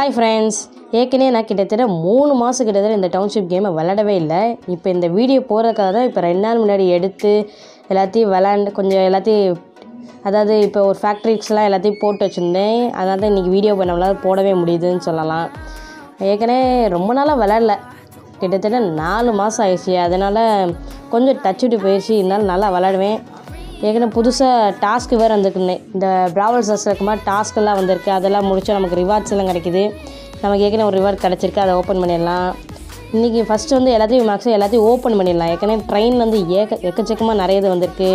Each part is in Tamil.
ஹாய் ஃப்ரெண்ட்ஸ் ஏற்கனவே நான் கிட்டத்தட்ட மூணு மாதம் கிட்டத்தட்ட இந்த டவுன்ஷிப் கேமை விளாடவே இல்லை. இப்போ இந்த வீடியோ போகிறதுக்காக தான் இப்போ ரெண்டு நாள் முன்னாடி எடுத்து எல்லாத்தையும் விளாண்டு கொஞ்சம் எல்லாத்தையும் அதாவது இப்போ ஒரு ஃபேக்ட்ரிஸ்லாம் எல்லாத்தையும் போட்டு வச்சுருந்தேன். அதனால தான் இன்றைக்கி வீடியோ பண்ணவங்களால போடவே முடியுதுன்னு சொல்லலாம். ஏற்கனவே ரொம்ப நாளாக விளாடல கிட்டத்தட்ட நாலு மாதம் ஆயிடுச்சு. அதனால் கொஞ்சம் டச் விட்டு போயிடுச்சு. இருந்தாலும் நல்லா விளாடுவேன் ஏற்கனவே புதுசாக டாஸ்க்கு வேறு வந்திருக்குன்னு இந்த ப்ராவல் சர்ஸ் இருக்கும்போது டாஸ்க்கெல்லாம் வந்திருக்கு. அதெல்லாம் முடித்தோம் நமக்கு ரிவார்ட்ஸ் எல்லாம் கிடைக்குது. நமக்கு ஏற்கனவே ஒரு ரிவார்ட் கிடச்சிருக்கு. அதை ஓப்பன் பண்ணிடலாம். இன்றைக்கி ஃபஸ்ட்டு வந்து எல்லாத்தையும் மேக்ஸிமம் எல்லாத்தையும் ஓப்பன் பண்ணிடலாம். ஏற்கனவே ட்ரெயின்லேருந்து ஏக எக்கச்சக்கமாக நிறைய இது வந்திருக்கு.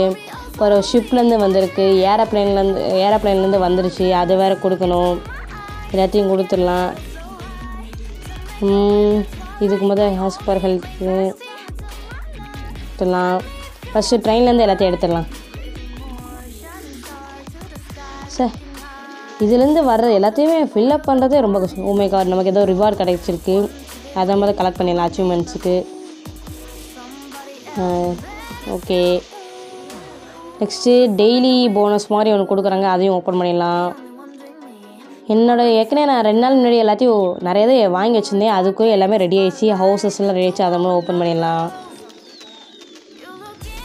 அப்புறம் ஷிப்லேருந்து வந்திருக்கு ஏரோப்ளேன்லேருந்து ஏரோப்ளேன்லேருந்து வந்துருச்சு. அது வேறு கொடுக்கணும். எல்லாத்தையும் கொடுத்துடலாம். இதுக்கு முதல் ஹாஸ்பர்கள் ஹெல்த் எடுத்துடலாம் ஃபஸ்ட்டு ட்ரெயின்லேருந்து எல்லாத்தையும் எடுத்துடலாம். சார் இதுலேருந்து வர்ற எல்லாத்தையுமே ஃபில்அப் பண்ணுறதே ரொம்ப கஷ்டம். Oh உமே கார்டு நமக்கு ஏதோ ரிவார்ட் கிடைச்சிருக்கு. அதை மாதிரி கலெக்ட் பண்ணிடலாம் அச்சீவ்மெண்ட்ஸுக்கு ஓகே நெக்ஸ்ட்டு டெய்லி போனஸ் மாதிரி ஒன்று கொடுக்குறாங்க அதையும் ஓப்பன் பண்ணிடலாம். என்னோட ஏற்கனவே நான் ரெண்டு நாள் முன்னாடி எல்லாத்தையும் நிறைய இதை வாங்கி வச்சுருந்தேன். அதுக்கும் எல்லாமே ரெடி ஆகிடுச்சு ஹவுசஸ்லாம் ரெடி ஆயிடுச்சு அதை மாதிரி ஓப்பன் பண்ணிடலாம்.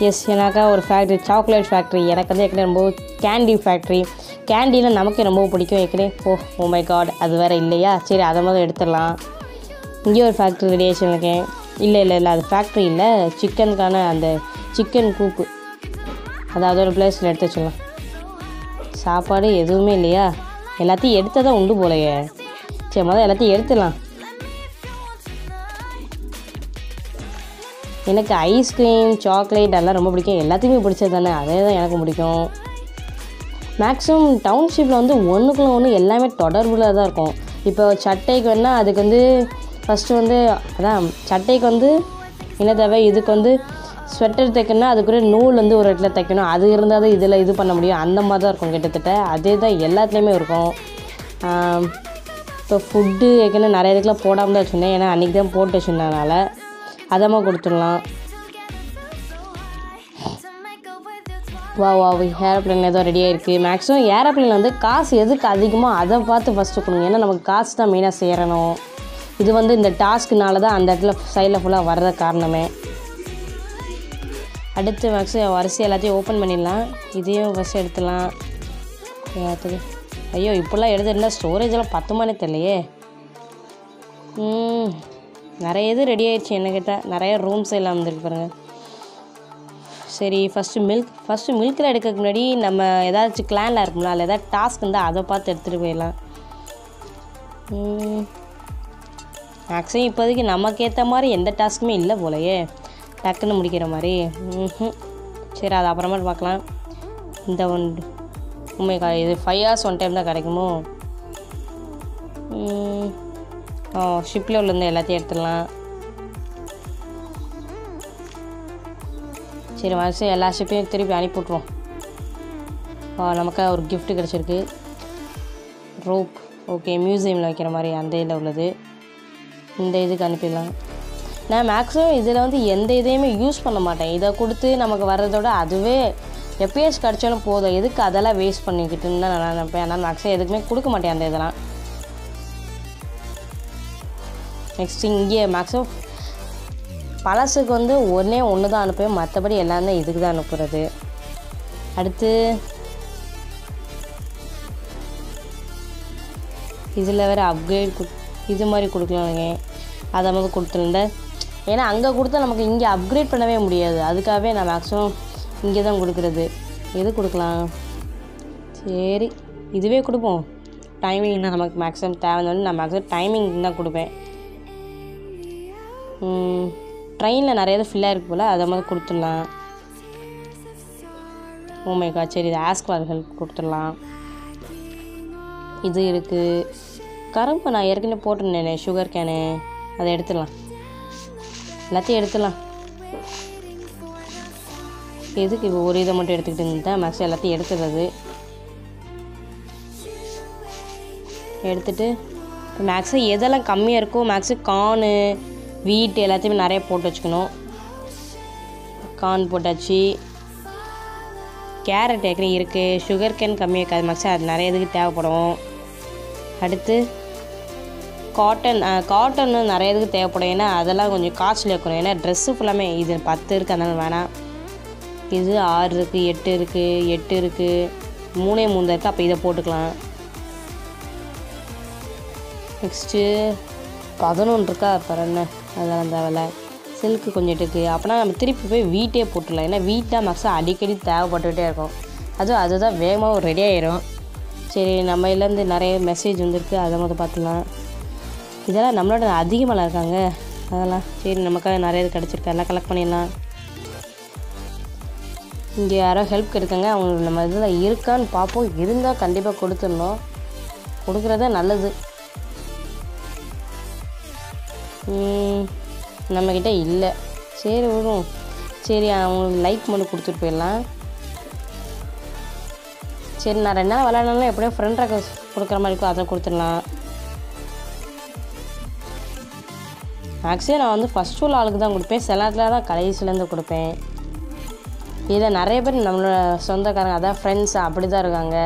எஸ் எனக்கா ஒரு ஃபேக்ட்ரி சாக்லேட் ஃபேக்ட்ரி எனக்கு வந்து ஏற்கனவே ரொம்ப கேண்டி ஃபேக்ட்ரி கேண்டினா நமக்கே ரொம்ப பிடிக்கும். ஏற்கனவே ஓ ஓ மை காட் அது வேறு இல்லையா? சரி அதை மாதிரி எடுத்துடலாம். இங்கே ஒரு ஃபேக்ட்ரி ரெடி ஆயிடுச்சு இல்லை இல்லை இல்லை அது ஃபேக்ட்ரி இல்லை. சிக்கனுக்கான அந்த சிக்கன் கூப்பு அதாவது ஒரு பிளேஸில் எடுத்து வச்சிடலாம் சாப்பாடு எதுவுமே இல்லையா? எல்லாத்தையும் எடுத்ததான் உண்டு போலையே. சரி முதல்ல எல்லாத்தையும் எடுத்துடலாம். எனக்கு ஐஸ்கிரீம் சாக்லேட் எல்லாம் ரொம்ப பிடிக்கும். எல்லாத்தையுமே பிடிச்சது தானே. அதே தான் எனக்கு பிடிக்கும். மேக்ஸிமம் டவுன்ஷிப்பில் வந்து ஒன்றுக்குள்ள ஒன்று எல்லாமே தொடர்பில் தான் இருக்கும். இப்போ சட்டைக்கு வேணால் அதுக்கு வந்து ஃபஸ்ட்டு வந்து அதான் சட்டைக்கு வந்து என்ன தேவை? இதுக்கு வந்து ஸ்வெட்டர் தைக்கணும்னா அதுக்குரிய நூல் வந்து ஒரு இடத்துல தைக்கணும். அது இருந்தால் தான் இதில் இது பண்ண முடியும். அந்த மாதிரி தான் இருக்கும் கிட்டத்தட்ட. அதே தான் எல்லாத்துலேயுமே இருக்கும். இப்போ ஃபுட்டு ஏற்கனவே நிறைய இதுக்கெலாம் போடாமல் தான் வச்சுருந்தேன். ஏன்னா அன்றைக்கி தான் போட்டு வச்சுருந்ததுனால. அதமாக கொடுத்துடலாம். வா வா ஏரோப்ளேன் ஏதோ ரெடியாக இருக்குது மேக்ஸிமம் ஏரோப்ளேன் வந்து காசு எதுக்கு அதிகமாக அதை பார்த்து ஃபஸ்ட்டு கொடுங்க. ஏன்னா நமக்கு காசு தான் மெயினாக சேரணும். இது வந்து இந்த டாஸ்க்குனால தான் அந்த இடத்துல சைடில் ஃபுல்லாக வர்ற காரணமே. அடுத்து மேக்ஸிமம் வரிசை எல்லாத்தையும் ஓப்பன் பண்ணிடலாம். இதையும் ஃபஸ்ட்டு எடுத்துடலாம். எல்லாத்துக்கும் ஐயோ இப்படிலாம் எடுத்துருந்தா ஸ்டோரேஜ் பத்துமானே தெரியலையே. நிறைய இது ரெடி ஆயிடுச்சு என்ன கேட்டால் நிறைய ரூம்ஸ் எல்லாம் வந்துருக்கு பாருங்கள் சரி ஃபஸ்ட்டு மில்க் ஃபஸ்ட்டு மில்கில் எடுக்கிறதுக்கு முன்னாடி நம்ம ஏதாச்சும் கிளானில் இருக்கும்ல அதில் ஏதாவது டாஸ்க் இருந்தால் அதை பார்த்து எடுத்துகிட்டு போயிடலாம். மேக்ஸிமம் இப்போதைக்கு நமக்கு ஏற்ற மாதிரி எந்த டாஸ்க்குமே இல்லை போலையே. டக்குன்னு முடிக்கிற மாதிரி. ம்ஹும். சரி அது அப்புறமேட்டு பார்க்கலாம். இந்த ஒன் உண்மை இது ஃபைவ் ஹவர்ஸ் ஒன் டைம் தான் கிடைக்குமோ? ஓ ஷிப்பில் உள்ளேருந்து எல்லாத்தையும் எடுத்துடலாம். சரி மனசு எல்லா ஷிப்பையும் திருப்பி அனுப்பி விட்ருவோம் நமக்கு ஒரு கிஃப்ட்டு கிடச்சிருக்கு. ரோப் ஓகே மியூசியமில் வைக்கிற மாதிரி அந்த இதில் உள்ளது. இந்த இதுக்கு அனுப்பிடலாம். நான் மேக்ஸிமம் இதில் வந்து எந்த இதையுமே யூஸ் பண்ண மாட்டேன். இதை கொடுத்து நமக்கு வர்றதோட அதுவே எப்பயாச்சும் கிடச்சாலும் போதும். எதுக்கு அதெல்லாம் வேஸ்ட் பண்ணிக்கிட்டுன்னு தான் நான் நினைப்பேன். ஆனால் மேக்ஸிமம் எதுக்குமே கொடுக்க மாட்டேன் அந்த இதெல்லாம். நெக்ஸ்ட் இங்கே மேக்ஸிமம் பழசுக்கு வந்து ஒன்றே ஒன்று தான் அனுப்புவேன். மற்றபடி எல்லாமே இதுக்கு தான் அனுப்புறது. அடுத்து இதில் வேறு அப்கிரேட் கு இது மாதிரி கொடுக்கலாங்க. அதை மாதிரி கொடுத்துருந்தேன் ஏன்னா அங்கே கொடுத்தா நமக்கு இங்கே அப்கிரேட் பண்ணவே முடியாது. அதுக்காகவே நான் மேக்ஸிமம் இங்கே தான் கொடுக்குறது. எது கொடுக்கலாம்? சரி இதுவே கொடுப்போம். டைமிங் தான் நமக்கு மேக்ஸிமம் தேவைன்னு நான் மேக்ஸிமம் டைமிங் தான் கொடுப்பேன். ட்ரெயினில் நிறைய இது ஃபில்லாக இருக்கு போல் அதை மாதிரி கொடுத்துடலாம். Oh ஓமேக்கா சரி இது ஆஸ்குவார்கள் ஹெல்ப் கொடுத்துடலாம். இது இருக்குது கரும்பு நான் ஏற்கனவே போட்டிருந்தேனே சுகர் கேனு அதை எடுத்துடலாம். எல்லாத்தையும் எடுத்துடலாம். எதுக்கு இப்போ ஒரு இதை மட்டும் எடுத்துக்கிட்டு இருந்தேன் மேக்ஸிமம் எல்லாத்தையும் எடுத்துடுறது. எடுத்துட்டு மேக்ஸிமம் எதெல்லாம் கம்மியாக இருக்கோ மேக்ஸு கானு வீட்டு எல்லாத்தையுமே நிறைய போட்டு வச்சுக்கணும். கார்ன் போட்டாச்சு. கேரட் ஏற்கனவே இருக்குது சுகர் கேன் கம்மியாக இருக்காது மச்சா அது நிறைய இதுக்கு தேவைப்படும். அடுத்து காட்டன் காட்டன் நிறைய இதுக்கு தேவைப்படும். ஏன்னா அதெல்லாம் கொஞ்சம் காஸ்ட்லி இருக்கணும் ஏன்னா ட்ரெஸ்ஸு ஃபுல்லாமே இது பத்து இருக்குது அதனால் வேணாம். இது ஆறு இருக்குது எட்டு இருக்குது எட்டு இருக்குது மூணே மூணு இருக்குது அப்போ இதை போட்டுக்கலாம். நெக்ஸ்ட்டு பதினொன்று இருக்கா அப்புறம் என்ன அதெல்லாம் தேவையில்ல சில்க்கு கொஞ்சம் இருக்குது அப்போனா நம்ம திருப்பி போய் வீட்டே போட்டுடலாம். ஏன்னா வீட்டாக மேக்ஸாக அடிக்கடி தேவைப்பட்டுக்கிட்டே இருக்கும். அதுவும் அதுதான் வேகமாக ரெடி ஆயிரும். சரி நம்ம இதுலேருந்து நிறைய மெசேஜ் வந்திருக்கு. அதை மட்டும் பார்த்துலாம் இதெல்லாம் நம்மளோட அதிகமாக இருக்காங்க. அதெல்லாம். சரி நமக்காக நிறைய இது கிடச்சிருக்கு. எல்லாம் கலெக்ட் பண்ணிடலாம். இங்கே யாரோ ஹெல்ப் கெடுக்கங்க அவங்க நம்ம இதில் இருக்கான்னு பார்ப்போம். இருந்தால் கண்டிப்பாக கொடுத்துடணும். கொடுக்குறதே நல்லது. நம்மக்கிட்ட இல்லை. சரி விடும் சரி அவங்களுக்கு லைக் மட்டும் கொடுத்துட்டு போயிடலாம். சரி நான் ரெண்டு நாள் விளையாடனாலும் எப்படியோ ஃப்ரெண்ட் ரெக்வஸ்ட் கொடுக்குற மாதிரி இருக்கும். அதை கொடுத்துடலாம். ஆக்சுவலி நான் வந்து ஃபஸ்ட் உள்ள ஆளுக்கு தான் கொடுப்பேன். சில நேரத்தில் தான் கடைசிலேருந்து கொடுப்பேன். இதை நிறைய பேர் நம்மளோட சொந்தக்காரங்க அதான் ஃப்ரெண்ட்ஸ் அப்படி தான் இருக்காங்க.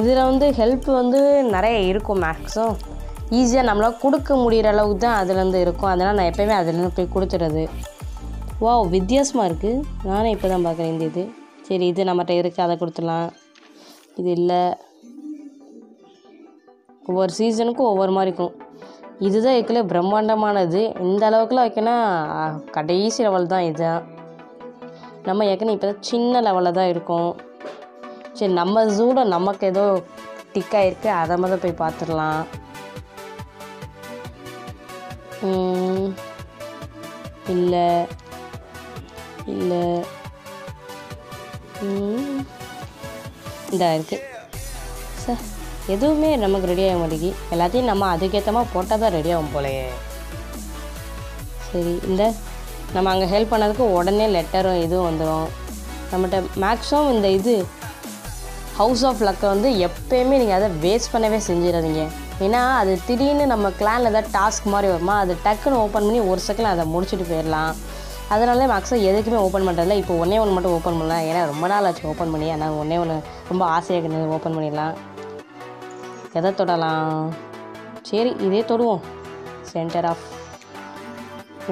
இதில் வந்து ஹெல்ப் வந்து நிறைய இருக்கும் மேக்ஸும் ஈஸியாக நம்மளால் கொடுக்க முடிகிற அளவுக்கு தான் அதுலேருந்து இருக்கும். அதனால் நான் எப்போயுமே அதுலேருந்து போய் கொடுத்துறது. வா வித்தியாசமாக இருக்குது நானே இப்போ தான் பார்க்குறேன் இந்த இது. சரி இது நம்மகிட்ட இருக்குது அதை கொடுத்துடலாம். இது இல்லை. ஒவ்வொரு சீசனுக்கும் ஒவ்வொரு மாதிரி இருக்கும். இதுதான் இருக்கல பிரம்மாண்டமானது. இந்த அளவுக்குலாம் வைக்கணும் கடைசி லெவல் தான் இதுதான். நம்ம ஏற்கனவே இப்போ தான் சின்ன லெவலில் தான் இருக்கும். சரி நம்ம ஜூட நமக்கு ஏதோ டிக் ஆகிருக்கு அதை மட்டும் போய் பார்த்துடலாம். இல்லை இல்லை. இதாக இருக்குது சார் எதுவுமே நமக்கு ரெடி ஆக மாட்டேங்கி. எல்லாத்தையும் நம்ம அதுக்கேற்ற மாதிரி போட்டால் தான் ரெடி ஆகும் போலையே. சரி இந்த நம்ம அங்கே ஹெல்ப் பண்ணதுக்கு உடனே லெட்டரும் இதுவும் வந்துடும் நம்மகிட்ட மேக்ஸிமம் இந்த இது ஹவுஸ் ஆஃப் லக்கை வந்து எப்பயுமே நீங்கள் அதை வேஸ்ட் பண்ணவே செஞ்சிடாதீங்க. ஏன்னா அது திடீர்னு நம்ம கிளானில் ஏதாவது டாஸ்க் மாதிரி வருமா அது டக்குன்னு ஓப்பன் பண்ணி ஒரு செகண்ட் அதை முடிச்சுட்டு போயிடலாம். அதனால மேக்ஸிமம் எதுக்குமே ஓப்பன் பண்ணுறதில்ல இப்போ ஒன்றே ஒன்று மட்டும் ஓப்பன் பண்ணலாம். ஏன்னா ரொம்ப நாள் ஆச்சு ஓப்பன் பண்ணி. ஆனால் ஒன்றே ஒன்று ரொம்ப ஆசையாக இருக்குது. ஓப்பன் பண்ணிடலாம். எதை தொடலாம்? சரி இதே தொடுவோம். சென்டர் ஆஃப்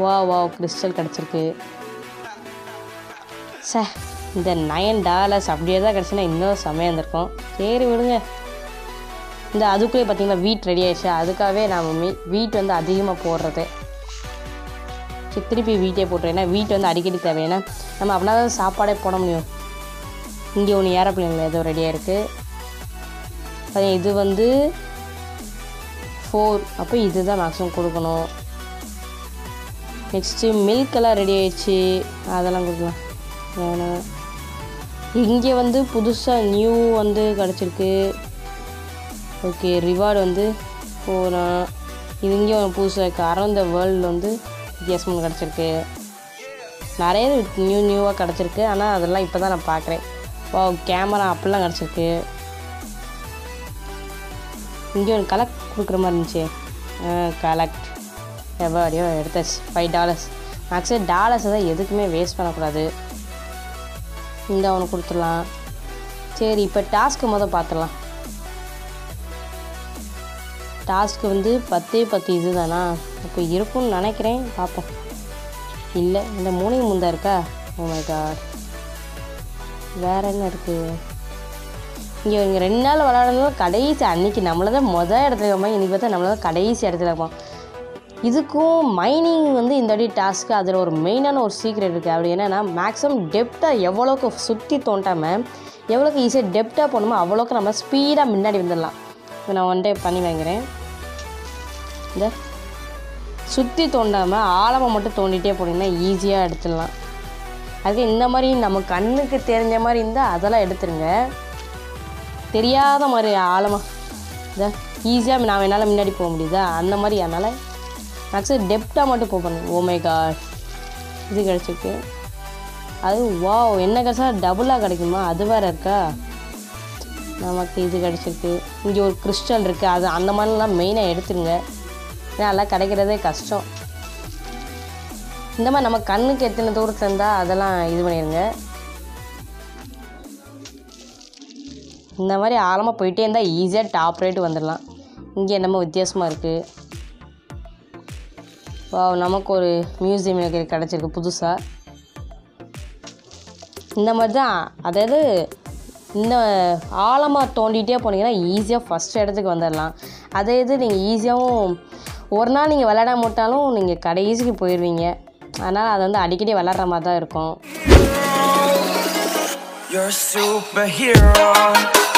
வா வா கிறிஸ்டல் கிடச்சிருக்கு. சே இந்த நயன் டாலர்ஸ் அப்படியே தான் கிடச்சுன்னா இன்னும் சமயம் இருந்திருக்கும். சரி விடுங்க. இந்த அதுக்குள்ளே பார்த்திங்கன்னா வீட் ரெடி ஆயிடுச்சு. அதுக்காகவே நாம் வீட் வந்து அதிகமாக போடுறது. சரி திருப்பி வீட்டே போட்டுறேன் ஏன்னா வீட்டு வந்து அடிக்கடி தேவை. ஏன்னா நம்ம அப்படின்னா தான் சாப்பாடே போட முடியும். இங்கே ஒன்று ஏரோப்ளைனில் ஏதோ ரெடியாக இருக்குது இது வந்து ஃபோர் அப்போ இது தான் மேக்ஸிமம் கொடுக்கணும் நெக்ஸ்ட்டு மில்க்கெல்லாம் ரெடி ஆயிடுச்சு. அதெல்லாம் கொடுக்கலாம். வேணாம். இங்கே வந்து புதுசாக நியூ வந்து கிடச்சிருக்கு. ஓகே ரிவார்டு வந்து போகிறோம் இது இங்கே ஒரு புதுசாக இருக்குது அரௌண்ட் த வேர்ல்டில் வந்து வித்தியாசமாக கிடச்சிருக்கு. நிறைய நியூ நியூவாக கிடச்சிருக்கு. ஆனால் அதெல்லாம் இப்போ தான் நான் பார்க்குறேன். ஓ கேமரா அப்படிலாம் கிடச்சிருக்கு. இங்கே ஒரு கலெக்ட் கொடுக்குற மாதிரி இருந்துச்சு. கலெக்ட் எவ்வளோ எடுத்தாச்சு. ஃபைவ் டாலர்ஸ் ஆக்சுவலி டாலர்ஸ் தான் எதுக்குமே வேஸ்ட் பண்ணக்கூடாது. இந்த அவனுக்கு கொடுத்துடலாம். சரி இப்போ டாஸ்க்கு மொதல் பார்த்துடலாம். டாஸ்க்கு வந்து பத்தே பத்து இது தானா அப்போ இருக்கும்னு நினைக்கிறேன். பார்ப்போம். இல்லை இந்த மூணையும் முந்தா இருக்கா? ஓ மை காட் வேற என்ன இருக்குது இங்கே இங்கே ரெண்டு நாள் விளாடணும் கடைசி அன்னைக்கு நம்மளை தான் மொதல் இடத்துல இருப்போம் இன்றைக்கி பார்த்தா நம்மளை தான் கடைசி இடத்துல இருப்போம் இதுக்கும் மைனிங் வந்து இந்த அடி டாஸ்க்கு அதில் ஒரு மெயினான ஒரு சீக்ரெட் இருக்குது அப்படி என்னென்னா மேக்ஸிமம் டெப்டாக எவ்வளோக்கு சுற்றி தோண்டாமல் எவ்வளோக்கு ஈஸியாக டெப்டாக போகணுமோ அவ்வளோக்கு நம்ம ஸ்பீடாக முன்னாடி வந்துடலாம். இப்போ நான் ஒன் டே பண்ணி வாங்குகிறேன் இந்த சுற்றி தோண்டாமல் ஆழமாக மட்டும் தோண்டிகிட்டே போனீங்கன்னா ஈஸியாக எடுத்துடலாம். அதுக்கு இந்த மாதிரி நம்ம கண்ணுக்கு தெரிஞ்ச மாதிரி இருந்தால் அதெல்லாம் எடுத்துருங்க. தெரியாத மாதிரி ஆழமாக இந்த ஈஸியாக நான் என்னால் முன்னாடி போக முடியுதா? அந்த மாதிரி அதனால் மேக்ஸிமம் டெப்டாக மட்டும் போகணும் ஓமேகா oh இது கிடச்சிருக்கு. அது வா என்ன கிடச்சா டபுளாக கிடைக்குமா? அது வேறு இருக்கா? நமக்கு இது கிடச்சிருக்கு. இங்கே ஒரு கிறிஸ்டல் இருக்குது அது அந்த மாதிரிலாம் மெயினாக எடுத்துருங்க. அதெல்லாம் கிடைக்கிறதே கஷ்டம். இந்த மாதிரி நம்ம கண்ணுக்கு எத்தனை தூரத்தில் இருந்தால் அதெல்லாம் இது பண்ணிடுங்க. இந்த மாதிரி ஆழமாக போயிட்டே இருந்தால் ஈஸியாக டாப் ரேட்டு வந்துடலாம். இங்கே என்னமோ வித்தியாசமாக இருக்குது வா நமக்கு ஒரு மியூசியம் எனக்கு கிடச்சிருக்கு புதுசாக இந்த மாதிரி தான் அதாவது இந்த ஆழமாக தோண்டிகிட்டே போனீங்கன்னா ஈஸியாக ஃபஸ்ட் இடத்துக்கு வந்துடலாம். அதே இது நீங்கள் ஈஸியாகவும் ஒரு நாள் நீங்கள் விளையாட மாட்டாலும் நீங்கள் கடைசிக்கு போயிடுவீங்க அதனால் அது வந்து அடிக்கடி விளாட்ற மாதிரி தான் இருக்கும் You're.